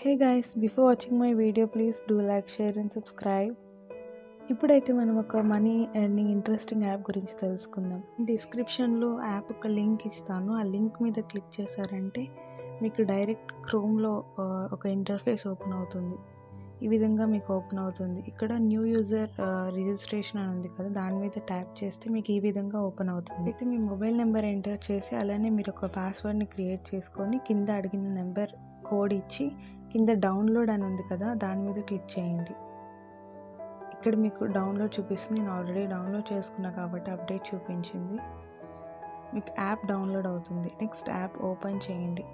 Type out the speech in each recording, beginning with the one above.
Hey guys before watching my video please do like share and subscribe ఇప్పుడైతే మనం ఒక money earning interesting app గురించి తెలుసుకుందాం. డిస్క్రిప్షన్లో యాప్ ఒక లింక్ ఇస్తాను. ఆ లింక్ మీద క్లిక్ చేశారంటే మీకు డైరెక్ట్ క్రోమ్లో uh, ఒక ఇంటర్ఫేస్ ఓపెన్ అవుతుంది. ఈ విధంగా మీకు ఓపెన్ అవుతుంది. ఇక్కడ న్యూ యూజర్ రిజిస్ట్రేషన్ అని ఉంది కదా దాని మీద ట్యాప్ చేస్తే మీకు ఈ విధంగా ఓపెన్ అవుతుంది. అయితే మీ మొబైల్ నెంబర్ ఎంటర్ చేసి అలానే మీరు ఒక పాస్వర్డ్ని క్రియేట్ చేసుకొని కింద అడిగిన నెంబర్ కోడ్ ఇచ్చి కింద డౌన్లోడ్ అని ఉంది కదా దాని మీద క్లిక్ చేయండి. ఇక్కడ మీకు డౌన్లోడ్ చూపిస్తుంది. నేను ఆల్రెడీ డౌన్లోడ్ చేసుకున్నా కాబట్టి అప్డేట్ చూపించింది. మీకు యాప్ డౌన్లోడ్ అవుతుంది. నెక్స్ట్ యాప్ ఓపెన్ చేయండి.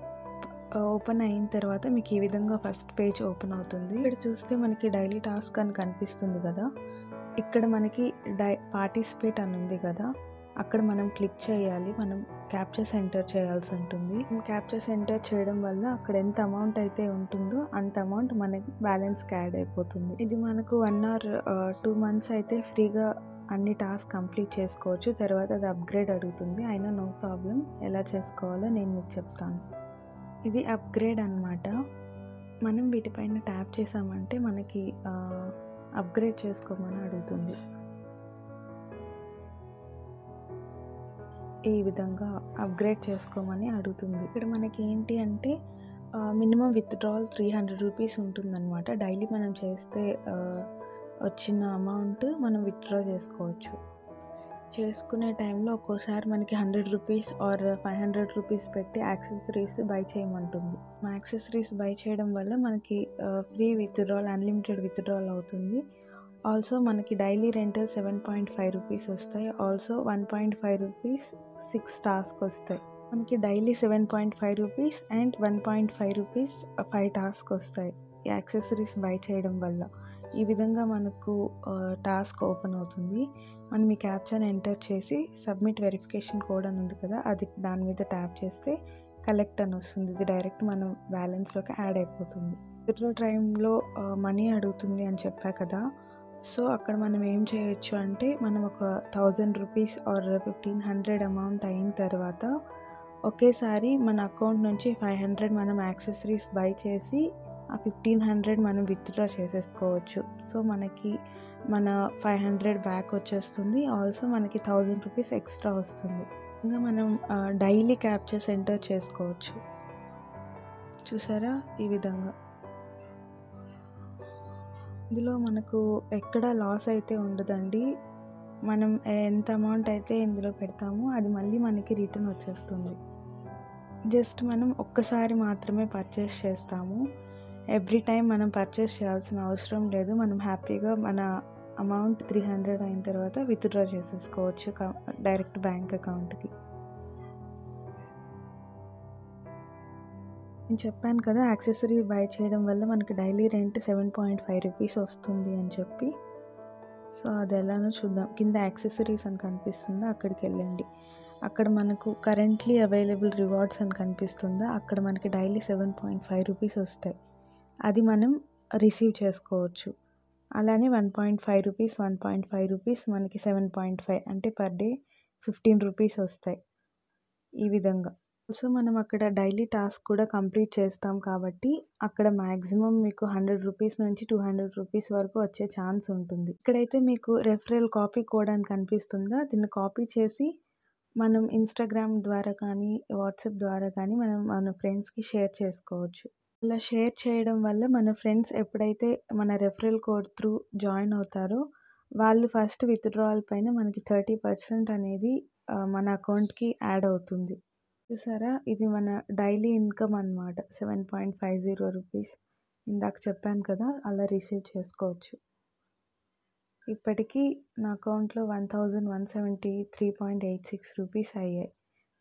ఓపెన్ అయిన తర్వాత మీకు ఈ విధంగా ఫస్ట్ పేజ్ ఓపెన్ అవుతుంది. ఇక్కడ చూస్తే మనకి డైలీ టాస్క్ అని కనిపిస్తుంది కదా. ఇక్కడ మనకి డై పార్టిసిపేట్ అని ఉంది కదా. అక్కడ మనం క్లిక్ చేయాలి మనం క్యాప్చర్స్ ఎంటర్ చేయాల్సి ఉంటుంది. క్యాప్చర్స్ ఎంటర్ చేయడం వల్ల అక్కడ ఎంత అమౌంట్ అయితే ఉంటుందో అంత అమౌంట్ మనకి బ్యాలెన్స్కి యాడ్ అయిపోతుంది. ఇది మనకు వన్ ఆర్ టూ మంత్స్ అయితే ఫ్రీగా అన్ని టాస్క్ కంప్లీట్ చేసుకోవచ్చు. తర్వాత అది అప్గ్రేడ్ అడుగుతుంది. అయినా నో ప్రాబ్లం. ఎలా చేసుకోవాలో నేను మీకు చెప్తాను. ఇది అప్గ్రేడ్ అనమాట మనం వీటిపైన ట్యాప్ చేసామంటే మనకి అప్గ్రేడ్ చేసుకోమని అడుగుతుంది. ఈ విధంగా అప్గ్రేడ్ చేసుకోమని అడుగుతుంది. ఇక్కడ మనకి ఏంటి అంటే minimum withdrawal three hundred rupees ఉంటుందన్నమాట. డైలీ మనం చేస్తే వచ్చిన అమౌంట్ మనం విత్డ్రా చేసుకోవచ్చు. చేసుకునే టైంలో ఒక్కోసారి మనకి hundred rupees or five hundred rupees పెట్టి యాక్సెసరీస్ బై చేయమంటుంది. మా యాక్సెసరీస్ బై చేయడం వల్ల మనకి ఫ్రీ విత్డ్రాల్ అన్లిమిటెడ్ విత్డ్రాల్ అవుతుంది. ఆల్సో మనకి daily rental seven point five rupees వస్తాయి. Also one point five rupees six task వస్తాయి. మనకి daily seven point five rupees and one point five rupees five task వస్తాయి. ఈ యాక్సెసరీస్ బై చేయడం వల్ల. ఈ విధంగా మనకు టాస్క్ ఓపెన్ అవుతుంది. మనం ఈ క్యాప్చర్ని ఎంటర్ చేసి సబ్మిట్ వెరిఫికేషన్ కోడ్ అని ఉంది కదా అది దాని మీద ట్యాప్ చేస్తే కలెక్ట్ అని వస్తుంది. ఇది డైరెక్ట్ మనం బ్యాలెన్స్లోకి యాడ్ అయిపోతుంది. విత్డ్రా టైంలో మనీ అడుగుతుంది అని చెప్పా కదా సో అక్కడ మనం ఏం చేయొచ్చు అంటే మనం ఒక thousand rupees or fifteen hundred amount అయిన తర్వాత ఒకేసారి మన అకౌంట్ నుంచి ఫైవ్ హండ్రెడ్ మనం యాక్సెసరీస్ బై చేసి ఆ ఫిఫ్టీన్ హండ్రెడ్ మనం విత్డ్రా చేసేసుకోవచ్చు. సో మనకి మన ఫైవ్ హండ్రెడ్ బ్యాక్ వచ్చేస్తుంది. ఆల్సో మనకి థౌజండ్ రూపీస్ ఎక్స్ట్రా వస్తుంది. ఇంకా మనం డైలీ క్యాప్చర్స్ ఎంటర్ చేసుకోవచ్చు. చూసారా ఈ విధంగా? ఇందులో మనకు ఎక్కడ లాస్ అయితే ఉండదండి. మనం ఎంత అమౌంట్ అయితే ఇందులో పెడతామో అది మళ్ళీ మనకి రిటర్న్ వచ్చేస్తుంది. జస్ట్ మనం ఒక్కసారి మాత్రమే పర్చేస్ చేస్తాము. ఎవ్రీ టైం మనం పర్చేస్ చేయాల్సిన అవసరం లేదు. మనం హ్యాపీగా మన అమౌంట్ త్రీ హండ్రెడ్ అయిన తర్వాత విత్డ్రా చేసేసుకోవచ్చు డైరెక్ట్ బ్యాంక్ అకౌంట్కి. నేను చెప్పాను కదా యాక్సెసరీ బై చేయడం వల్ల మనకి daily rent seven point five rupees వస్తుంది అని చెప్పి. సో అది ఎలానో చూద్దాం. కింద యాక్సెసరీస్ అని కనిపిస్తుందా? అక్కడికి వెళ్ళండి. అక్కడ మనకు కరెంట్లీ అవైలబుల్ రివార్డ్స్ అని కనిపిస్తుందా? అక్కడ మనకి daily seven point five rupees వస్తాయి. అది మనం రిసీవ్ చేసుకోవచ్చు. అలానే one point five rupees one point five rupees మనకి సెవెన్ పాయింట్ ఫైవ్ అంటే పర్ డే ఫిఫ్టీన్ రూపీస్ వస్తాయి. ఈ విధంగా. సో మనం అక్కడ డైలీ టాస్క్ కూడా కంప్లీట్ చేస్తాం కాబట్టి అక్కడ మ్యాక్సిమం మీకు హండ్రెడ్ రూపీస్ నుంచి టూ హండ్రెడ్ రూపీస్ వరకు వచ్చే ఛాన్స్ ఉంటుంది. ఇక్కడైతే మీకు రెఫరల్ కాపీ కోడ్ అని కనిపిస్తుందా దీన్ని కాపీ చేసి మనం ఇన్స్టాగ్రామ్ ద్వారా కానీ వాట్సాప్ ద్వారా కానీ మనం మన ఫ్రెండ్స్కి షేర్ చేసుకోవచ్చు. అలా షేర్ చేయడం వల్ల మన ఫ్రెండ్స్ ఎప్పుడైతే మన రెఫరల్ కోడ్ త్రూ జాయిన్ అవుతారో వాళ్ళు ఫస్ట్ విత్డ్రావల్ పైన మనకి థర్టీ పర్సెంట్ అనేది మన అకౌంట్కి యాడ్ అవుతుంది. చూసారా? ఇది మన డైలీ ఇన్కమ్ అనమాట seven point five zero rupees. ఇందాక చెప్పాను కదా అలా రిసీవ్ చేసుకోవచ్చు. ఇప్పటికీ నా అకౌంట్లో one thousand one seventy three point eight six rupees అయ్యాయి.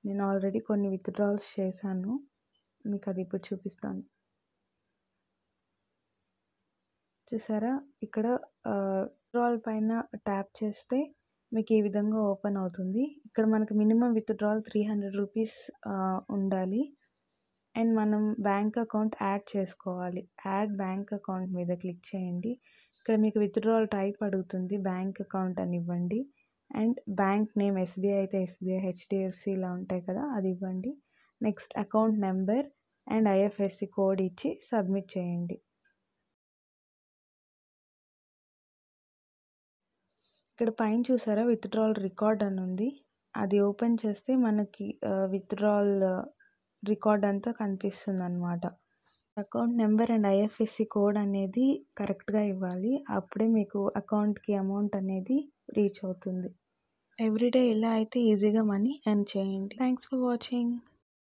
నేను ఆల్రెడీ కొన్ని విత్డ్రాల్స్ చేశాను. మీకు అది ఇప్పుడు చూపిస్తాను. చూసారా? ఇక్కడ విత్డ్రాల్ పైన ట్యాప్ చేస్తే మీకు ఈ విధంగా ఓపెన్ అవుతుంది. ఇక్కడ మనకు minimum withdrawal three hundred rupees ఉండాలి. అండ్ మనం బ్యాంక్ అకౌంట్ యాడ్ చేసుకోవాలి. యాడ్ బ్యాంక్ అకౌంట్ మీద క్లిక్ చేయండి. ఇక్కడ మీకు విత్డ్రాల్ టైప్ అడుగుతుంది. బ్యాంక్ అకౌంట్ అని ఇవ్వండి. అండ్ బ్యాంక్ నేమ్ ఎస్బీఐ అయితే ఎస్బీఐ హెచ్డిఎఫ్సి ఇలా ఉంటాయి కదా అది ఇవ్వండి. Next account number and IFSC code ఇచ్చి సబ్మిట్ చేయండి. ఇక్కడ పైన చూసారా? విత్డ్రాల్ రికార్డ్ అని ఉంది. అది ఓపెన్ చేస్తే మనకి విత్డ్రాల్ రికార్డ్ అంతా కనిపిస్తుంది అనమాట account number and IFSC code అనేది కరెక్ట్గా ఇవ్వాలి. అప్పుడే మీకు అకౌంట్కి అమౌంట్ అనేది రీచ్ అవుతుంది. ఎవ్రీడే ఇలా అయితే ఈజీగా మనీ ఎర్న్ చేయండి. Thanks for watching